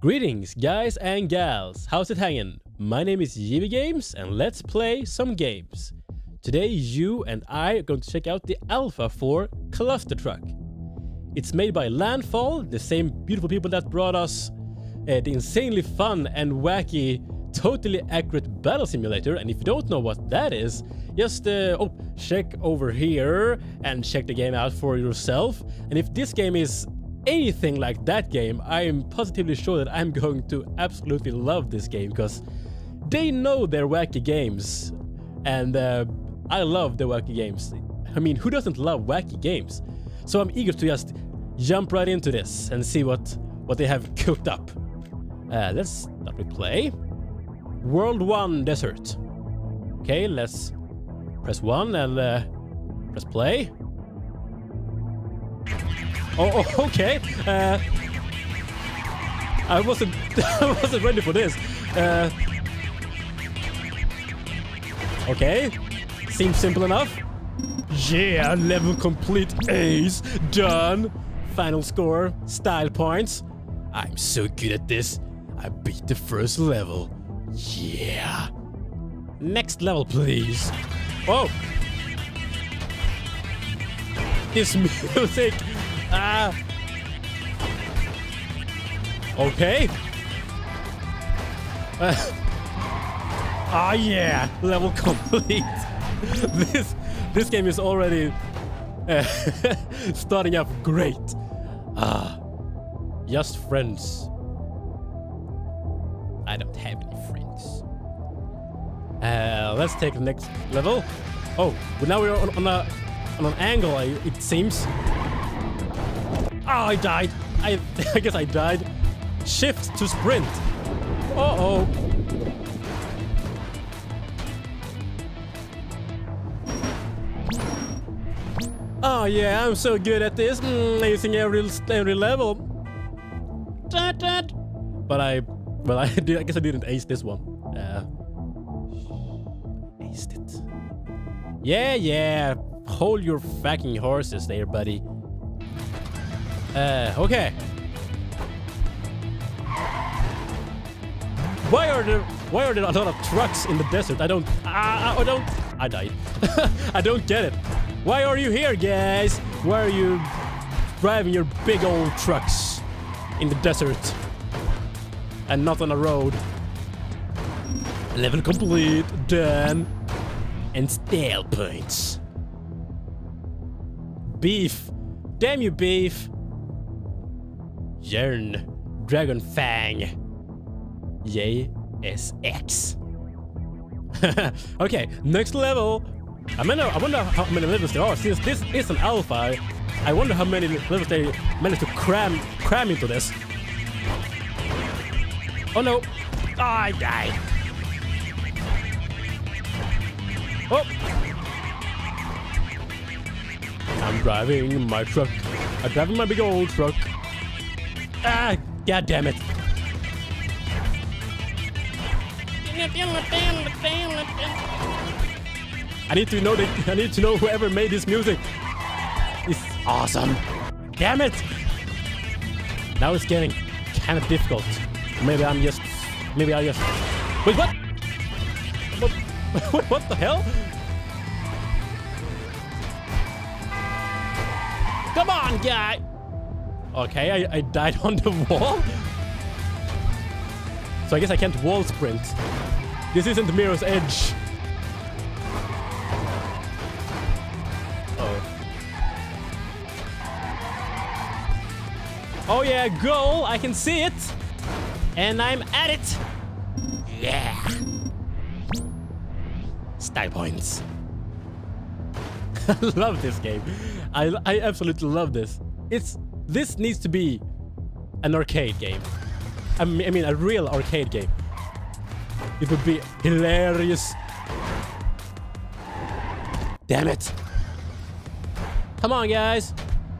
Greetings guys and gals, how's it hanging? My name is GvGames and let's play some games. Today you and I are going to check out the alpha for Cluster Truck. It's made by Landfall, the same beautiful people that brought us uh, the insanely fun and wacky, totally accurate battle simulator. And if you don't know what that is, just uh, oh, check over here and check the game out for yourself. And if this game is anything like that game, I am positively sure that I'm going to absolutely love this game because they know their wacky games. And uh, I love the wacky games. I mean, who doesn't love wacky games? So I'm eager to just jump right into this and see what, what they have cooked up. Uh, let's with play. World 1 Desert. Okay, let's press 1 and uh, press play. Oh, oh okay. Uh, I wasn't I wasn't ready for this. Uh, okay. Seems simple enough. Yeah, level complete ace. Done. Final score, style points. I'm so good at this. I beat the first level. Yeah. Next level, please. Oh. This music. Ah. Okay. Uh, ah, yeah. Level complete. this this game is already uh, starting off great. Ah. Just friends. I don't have any friends. Uh, let's take the next level. Oh, but now we're on, on a on an angle. It seems. Oh, I died. I I guess I died. Shift to sprint. Uh oh. Oh yeah, I'm so good at this. Mm, using every every level. But I, well, I did. I guess I didn't ace this one. Uh, aced it. Yeah, yeah. Hold your fucking horses there, buddy. Uh, okay. Why are there why are there a lot of trucks in the desert? I don't I, I don't I died. I don't get it. Why are you here, guys? Why are you driving your big old trucks in the desert and not on a road? Level complete, done. And stale points. Beef. Damn you, beef. Yearn. Dragon Fang. JSX. okay, next level. I mean, I wonder how many levels there are. Since this is an alpha, I wonder how many levels they managed to cram cram into this. Oh no! Oh, I died. Oh! I'm driving my truck. I'm driving my big old truck. Ah! God damn it! I need to know I need to know whoever made this music. It's awesome. Damn it! Now it's getting kind of difficult. Maybe I'm just maybe I just Wait, what? What, what the hell? Come on, guy! Okay, I, I died on the wall? So I guess I can't wall sprint. This isn't Mirror's Edge. Oh. Oh yeah, goal! I can see it! And I'm at it! Yeah! Style points. I love this game. I, I absolutely love this. It's This needs to be an arcade game. I mean, a real arcade game. It would be hilarious. Damn it. Come on, guys.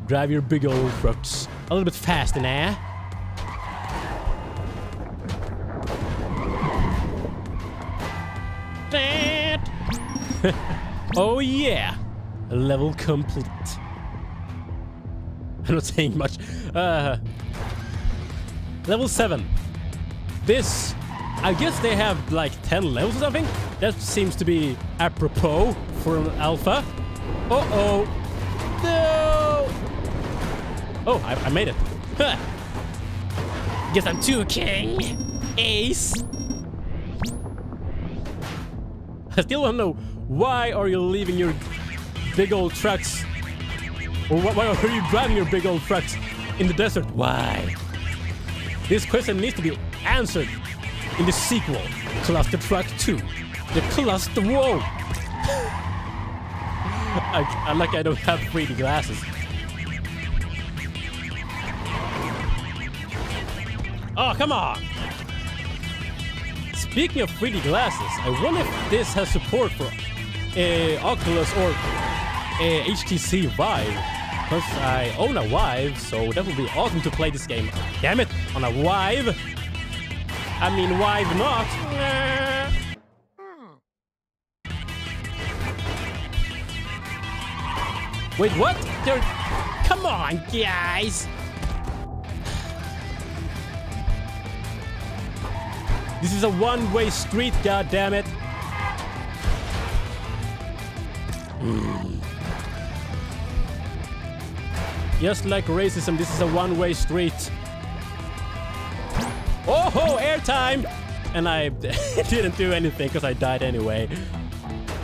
Drive your big old trucks a little bit faster eh? now. oh yeah. Level complete. I'm not saying much. Uh, level 7. this, I guess they have like 10 levels or something. That seems to be apropos for an alpha. Uh-oh. No! Oh, I, I made it. Huh. Guess I'm too king. Ace. I still don't know why are you leaving your big old trucks or why are you driving your big old trucks in the desert? Why? This question needs to be answered in the sequel, Cluster Truck 2. The Cluster Whoa! I, I like I don't have 3D glasses. Oh, come on! Speaking of 3D glasses, I wonder if this has support for uh, Oculus or uh, HTC Vive. Because I own a Vive, so that would be awesome to play this game. Damn it, on a Vive! I mean, Vive not. Wait, what? They're... Come on, guys! This is a one-way street, God damn it! Just like racism, this is a one-way street. Oh, ho, airtime! And I didn't do anything because I died anyway.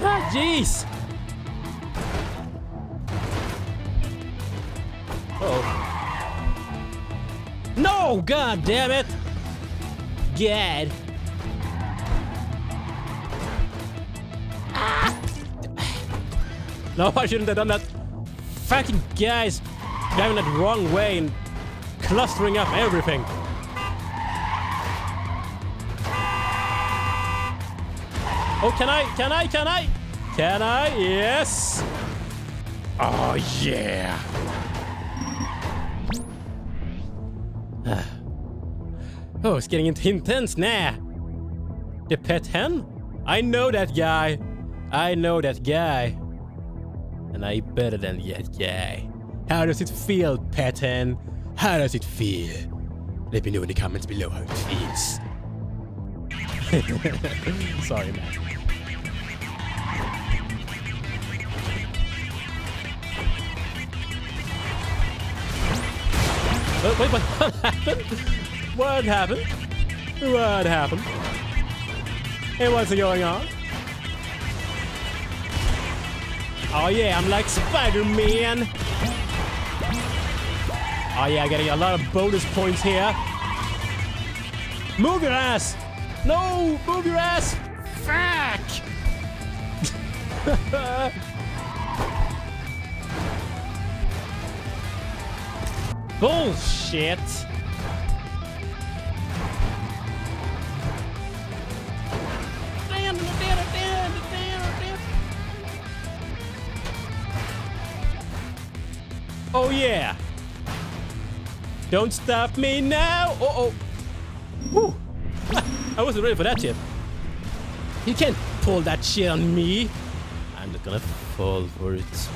Ah, jeez! oh. No! God damn it! God. Ah! No, I shouldn't have done that. Fucking guys driving that wrong way and clustering up everything. Oh, can I? Can I? Can I? Can I? Yes. Oh, yeah. oh, it's getting intense now. The pet hen? I know that guy. I know that guy. And I better than that guy. How does it feel, Patton? How does it feel? Let me know in the comments below how it feels. Sorry, man. Wait, what happened? What happened? What happened? Hey, what's going on? Oh yeah, I'm like Spider-Man. Oh yeah, getting a lot of bonus points here. Move your ass! No! Move your ass! Fuck! Bullshit! Oh yeah! Don't stop me now! Uh oh! I wasn't ready for that shit. You can't pull that shit on me! I'm not gonna fall for it.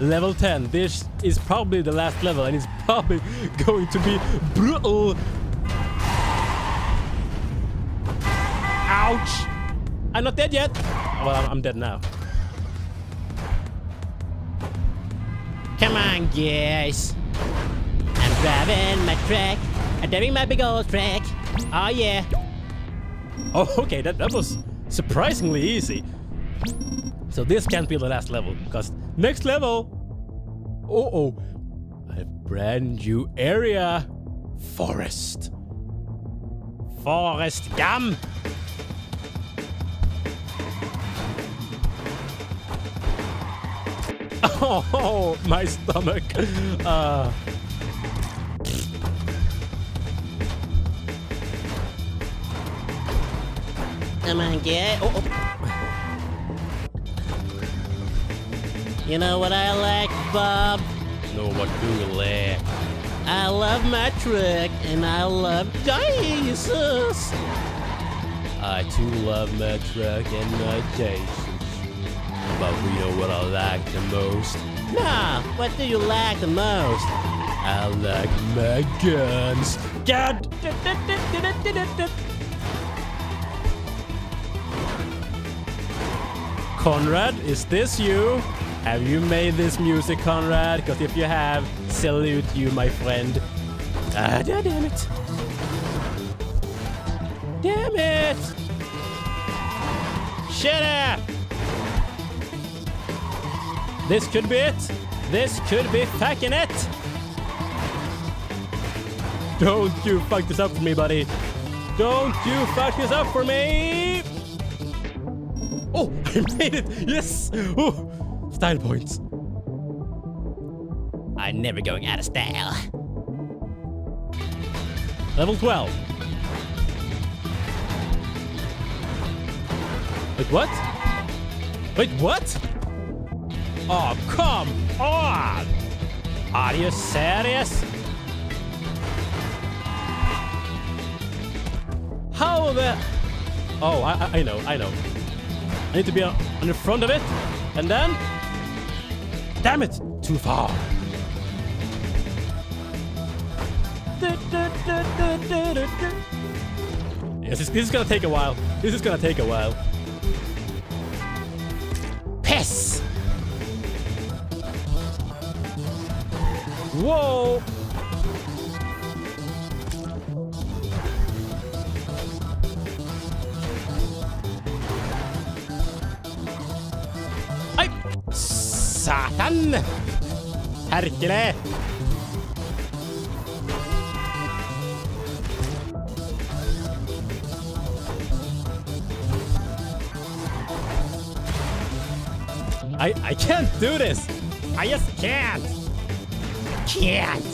Level 10. This is probably the last level and it's probably going to be brutal. Ouch! I'm not dead yet. Well, I'm dead now. Guys. I'm driving my truck. I'm driving my big old truck. Oh, yeah. Oh, okay. That, that was surprisingly easy. So this can't be the last level, because next level... Uh oh A brand new area. Forest. Forest Gum. Oh, my stomach. Uh... Come on, get. Oh, oh. You know what I like, Bob? No, what do you like? I love my truck and I love Jesus. I too love my truck and my Jesus. But we know what I like the most. Nah, what do you like the most? I like my guns. Conrad, is this you? Have you made this music, Conrad? Because if you have, salute you, my friend. Ah, damn it. Damn it! Shut up! This could be it. This could be fucking it. Don't you fuck this up for me, buddy. Don't you fuck this up for me. Oh, I made it. Yes. Oh, style points. I'm never going out of style. Level 12. Wait, what? Wait, what? Oh, come on! Are you serious? How the... Oh, I, I- know, I know. I need to be on, on the front of it, and then... Damn it! Too far. Yes, this, this is gonna take a while. This is gonna take a while. Whoa! Ai! Satan! Herkele! I, I can't do this! I just can't! Can't!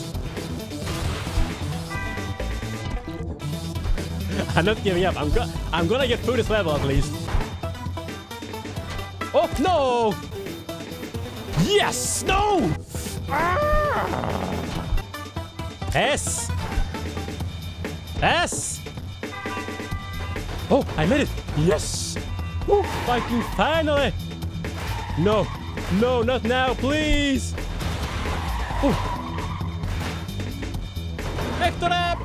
I'm not giving up. I'm go I'm gonna get through this level at least. Oh no! Yes! No! Ah! S! S! Oh, I made it! Yes! Woo, fucking finally! No, no, not now, please! Vector up!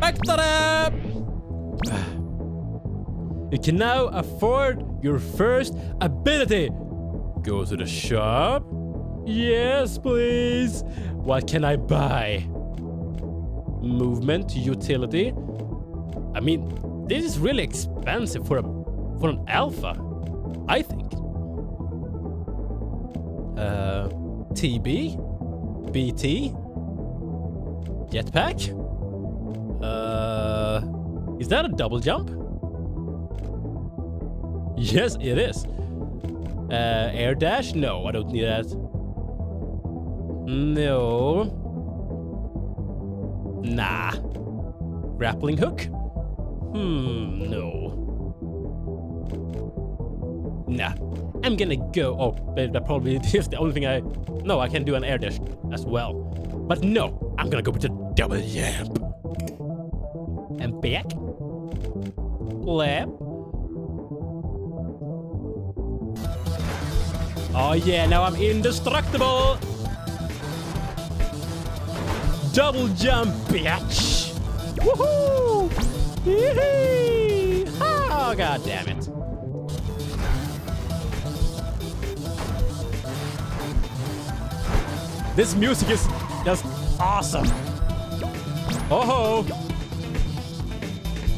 Vector up! You can now afford your first ability. Go to the shop. Yes, please. What can I buy? Movement, utility. I mean, this is really expensive for a for an alpha. I think. Uh, TB, BT, jetpack. Uh, is that a double jump? Yes, it is. Uh, air dash? No, I don't need that. No. Nah. Grappling hook? Hmm, no. Nah. I'm gonna go. Oh, that that probably is the only thing I. No, I can do an air dash as well. But no, I'm gonna go with the double jump. And back. Lap. Oh yeah, now I'm indestructible. Double jump, bitch. Woohoo! Yee-hee! Oh god damn it. This music is awesome. Oh ho!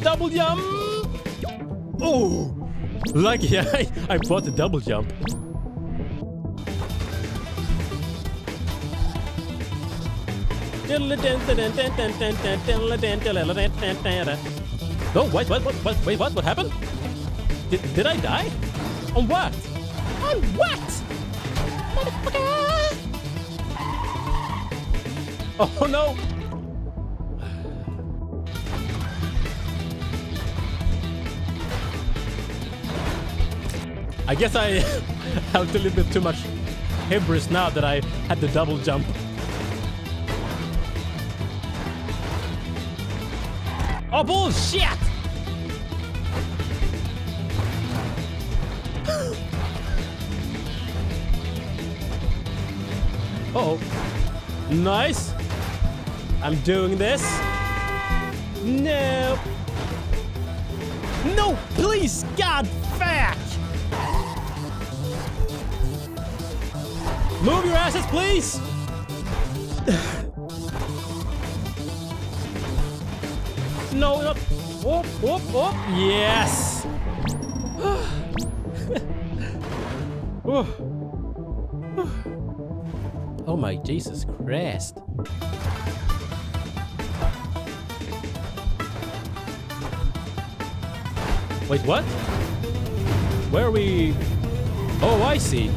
Double jump! Oh! Lucky I, I bought the double jump. Oh, wait, what, what, what, wait, what, what happened? Did, did I die? On what? On what? Motherfucker! Oh no! I guess I have a little bit too much hubris now that I had the double jump. Oh bullshit! Uh oh. Nice. I'm doing this. No. No, please, God, fuck. Move your asses, please. no, no. Oh, oh, oh. Yes. oh. oh my Jesus Christ. Wait, what? Where are we? Oh, I see.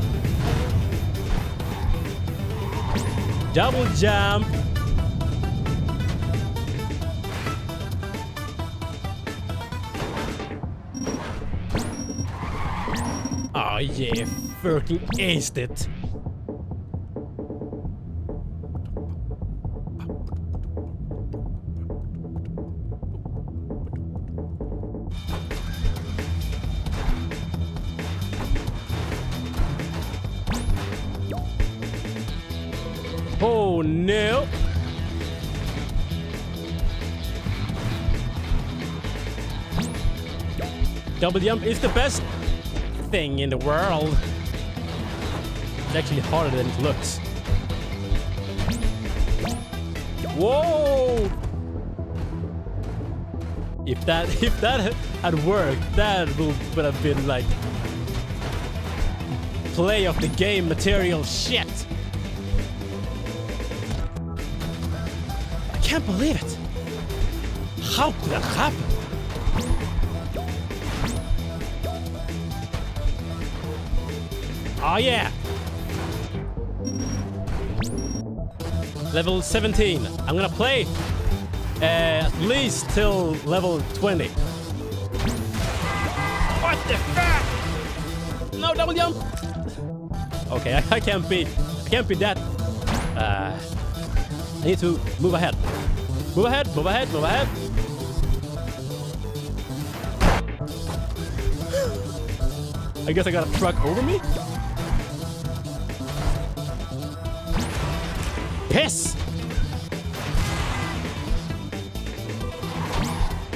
Double jump. Oh yeah, fucking aced it. Double jump is the best thing in the world. It's actually harder than it looks. Whoa! If that if that had worked, that would, would have been like play of the game material shit. I can't believe it. How could that happen? Oh yeah. Level 17. I'm gonna play uh, at least till level 20. What the fuck? No double jump. Okay, I, I can't be. I can't be that. Uh, I need to move ahead. Move ahead. Move ahead. Move ahead. I guess I got a truck over me. Piss!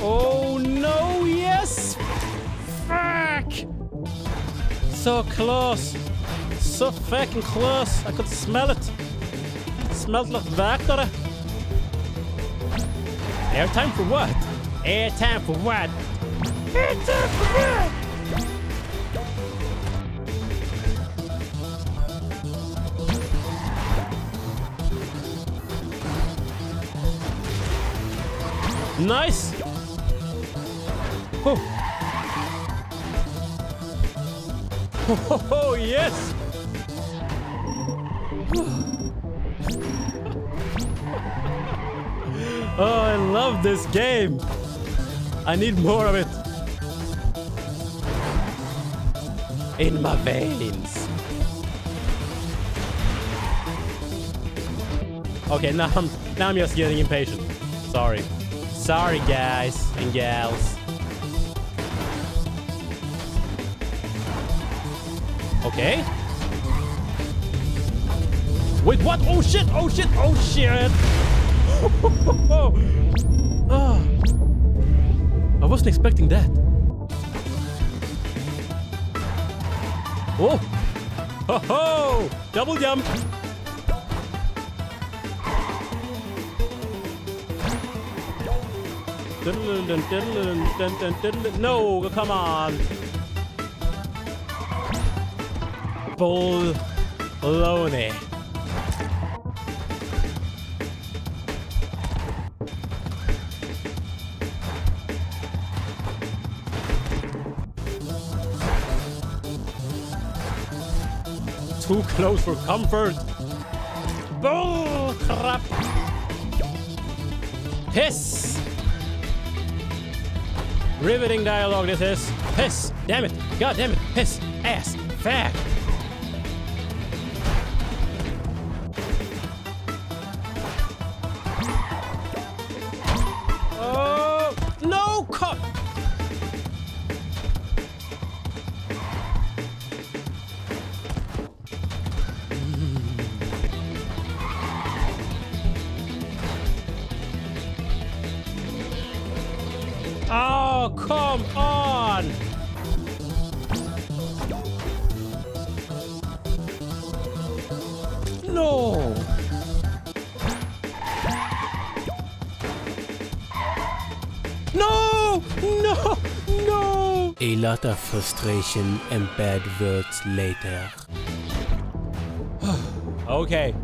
Oh no, yes! Fuck! So close. So fucking close. I could smell it. it Smelled like väktare. Airtime for what? Airtime for what? Airtime for what? Nice! Oh. Oh, oh yes! oh, I love this game! I need more of it! In my veins! Okay, now I'm, now I'm just getting impatient. Sorry. Sorry, guys and gals. Okay. Wait, what? Oh shit! Oh shit! Oh shit! oh. I wasn't expecting that. Oh! Ho ho! Double jump! No, come on. Bull baloney. Too close for comfort. Bull crap. Hiss. Riveting dialogue this is. Piss. Damn it. God damn it. Piss. Ass. Fag. Come on! No! No! No! No! A lot of frustration and bad words later. Okay,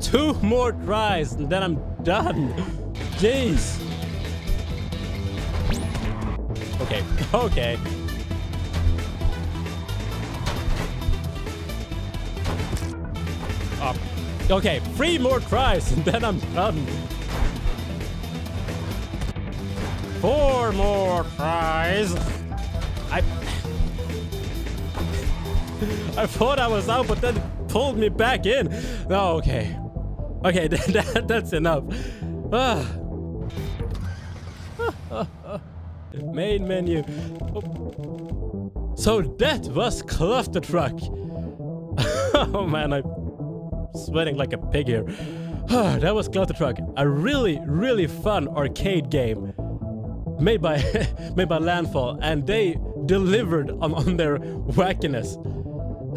two more tries and then I'm done. Jeez. Okay, okay. Up. Okay, three more tries and then I'm done. Four more tries. I I thought I was out, but then it pulled me back in. Oh, okay. Okay, that, that, that's enough. Ah. Main menu. Oh. So that was Cluster Truck. oh man, I'm sweating like a pig here. Ah, that was Cluster Truck. A really, really fun arcade game made by made by Landfall, and they delivered on, on their wackiness.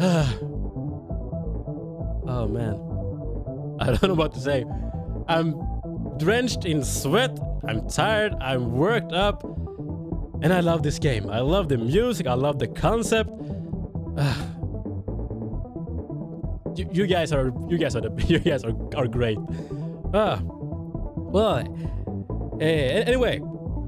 oh man. I don't know what to say. I'm drenched in sweat, I'm tired, I'm worked up, and I love this game. I love the music, I love the concept. you, you guys are you guys are the you guys are, are great. Ah. Well, uh, anyway,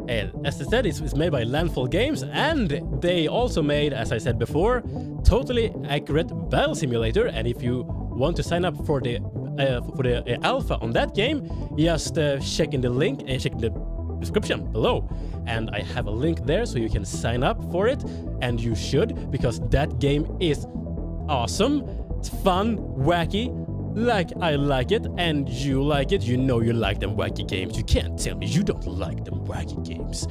uh, as I said, it's, it's, made by Landfall Games, and they also made, as I said before, totally accurate battle simulator. And if you want to sign up for the uh, for the alpha on that game, just uh, check in the link and check the description below. And I have a link there so you can sign up for it, and you should because that game is awesome. It's fun, wacky, like I like it and you like it, you know you like them wacky games. You can't tell me you don't like them wacky games.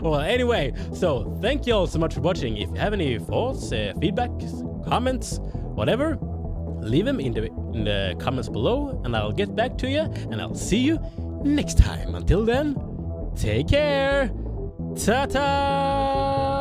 well, anyway, so thank you all so much for watching. If you have any thoughts, uh, feedback, comments, whatever, leave them in the, in the comments below and I'll get back to you and I'll see you next time. Until then, take care. Ta-ta!